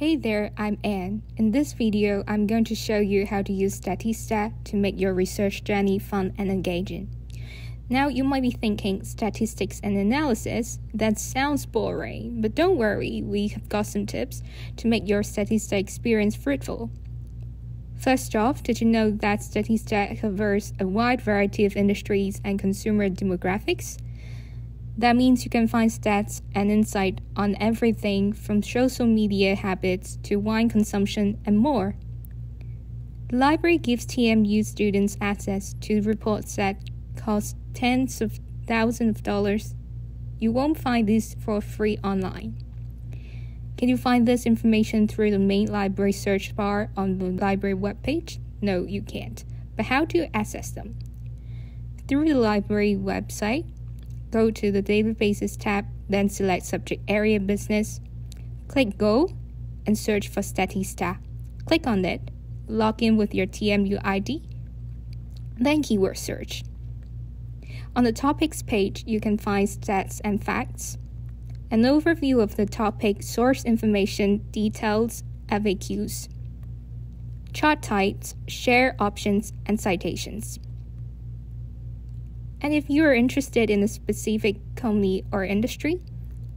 Hey there, I'm Anne. In this video, I'm going to show you how to use Statista to make your research journey fun and engaging. Now, you might be thinking, statistics and analysis? That sounds boring, but don't worry, we have got some tips to make your Statista experience fruitful. First off, did you know that Statista covers a wide variety of industries and consumer demographics? That means you can find stats and insight on everything from social media habits to wine consumption and more. The library gives TMU students access to reports that cost tens of thousands of dollars. You won't find these for free online. Can you find this information through the main library search bar on the library webpage? No, you can't. But how do you access them? Through the library website, go to the Databases tab, then select Subject Area Business. Click Go and search for Statista. Click on it, log in with your TMU ID, then keyword search. On the topics page, you can find stats and facts, an overview of the topic, source information, details, FAQs, chart types, share options, and citations. And if you are interested in a specific company or industry,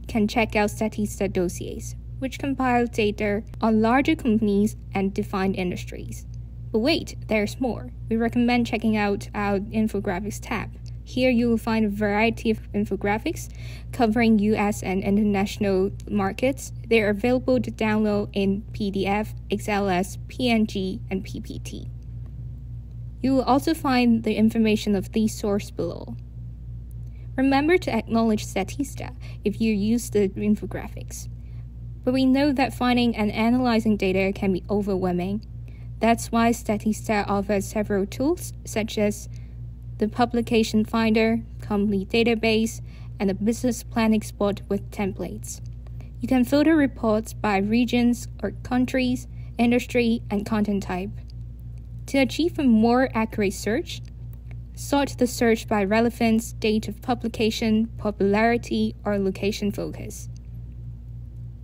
can check out Statista dossiers, which compile data on larger companies and defined industries. But wait, there's more. We recommend checking out our infographics tab. Here you will find a variety of infographics covering US and international markets. They are available to download in PDF, XLS, PNG, and PPT. You will also find the information of these source below. Remember to acknowledge Statista if you use the infographics. But we know that finding and analyzing data can be overwhelming. That's why Statista offers several tools such as the Publication Finder, Complete Database, and the Business Plan Export with templates. You can filter reports by regions or countries, industry, and content type. To achieve a more accurate search, sort the search by relevance, date of publication, popularity, or location focus.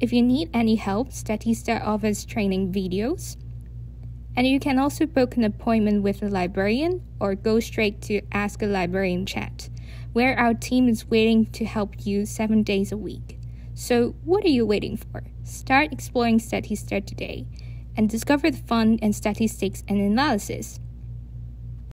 If you need any help, Statista offers training videos. And you can also book an appointment with a librarian or go straight to Ask a Librarian chat, where our team is waiting to help you seven days a week. So, what are you waiting for? Start exploring Statista today and discover the fun and statistics and analysis.